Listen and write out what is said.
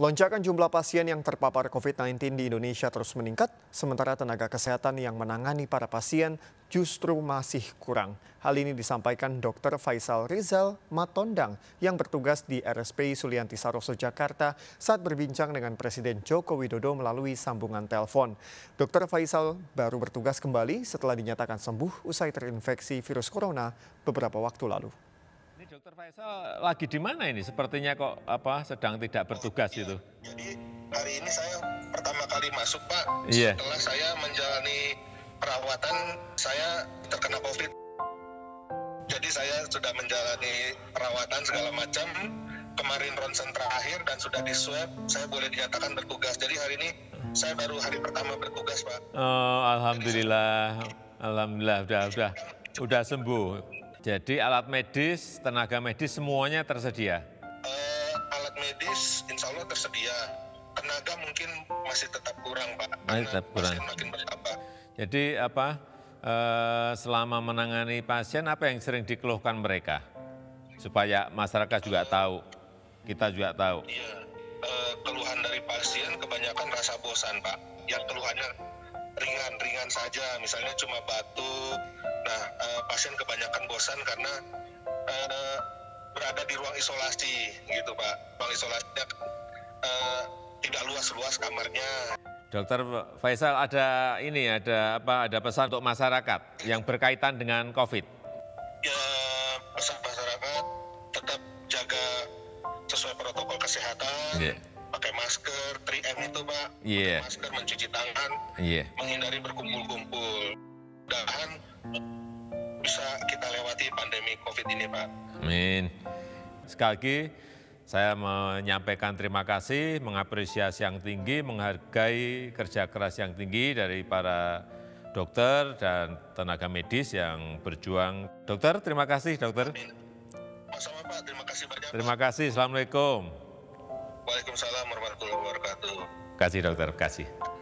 Lonjakan jumlah pasien yang terpapar COVID-19 di Indonesia terus meningkat, sementara tenaga kesehatan yang menangani para pasien justru masih kurang. Hal ini disampaikan Dr. Faisal Rizal Matondang yang bertugas di RSPI Sulianti Saroso, Jakarta saat berbincang dengan Presiden Joko Widodo melalui sambungan telepon. Dr. Faisal baru bertugas kembali setelah dinyatakan sembuh usai terinfeksi virus corona beberapa waktu lalu. Dokter Faisal lagi di mana ini? Sepertinya kok apa sedang tidak bertugas itu. Jadi hari ini saya pertama kali masuk Pak. Iya. Setelah saya menjalani perawatan, saya terkena COVID. Jadi saya sudah menjalani perawatan segala macam. Kemarin ronsen terakhir dan sudah di swab, saya boleh dinyatakan bertugas. Jadi hari ini saya baru hari pertama bertugas Pak. Oh, alhamdulillah, alhamdulillah udah udah udah sembuh. Jadi alat medis, tenaga medis semuanya tersedia. Eh, alat medis insya Allah tersedia. Tenaga mungkin masih tetap kurang Pak. Masih tetap kurang. makin bertambah. Jadi apa? eh, selama menangani pasien apa yang sering dikeluhkan mereka? Supaya masyarakat juga tahu, kita juga tahu. Iya, eh, keluhan dari pasien kebanyakan rasa bosan Pak. Yang keluhannya ringan-ringan saja, misalnya cuma batuk. Nah, pasien bosan karena eh, berada di ruang isolasi, gitu Pak. Ruang isolasinya eh, tidak luas-luas kamarnya. Dokter Faisal ada ini ada apa? Ada pesan untuk masyarakat yang berkaitan dengan COVID. Ya, pesan masyarakat tetap jaga sesuai protokol kesehatan. Iya. Pakai masker, 3M itu Pak. Iya. Pakai masker, mencuci tangan. Iya. menghindari berkumpul-kumpul. Mudahan bisa kita lewati pandemi COVID ini, Pak. Amin. Sekali lagi saya menyampaikan terima kasih, mengapresiasi yang tinggi, menghargai kerja keras yang tinggi dari para dokter dan tenaga medis yang berjuang. Dokter, terima kasih dokter. Sama Pak, terima kasih banyak. Terima kasih, Assalamualaikum. Waalaikumsalam warahmatullahi wabarakatuh. Terima kasih dokter, terima kasih.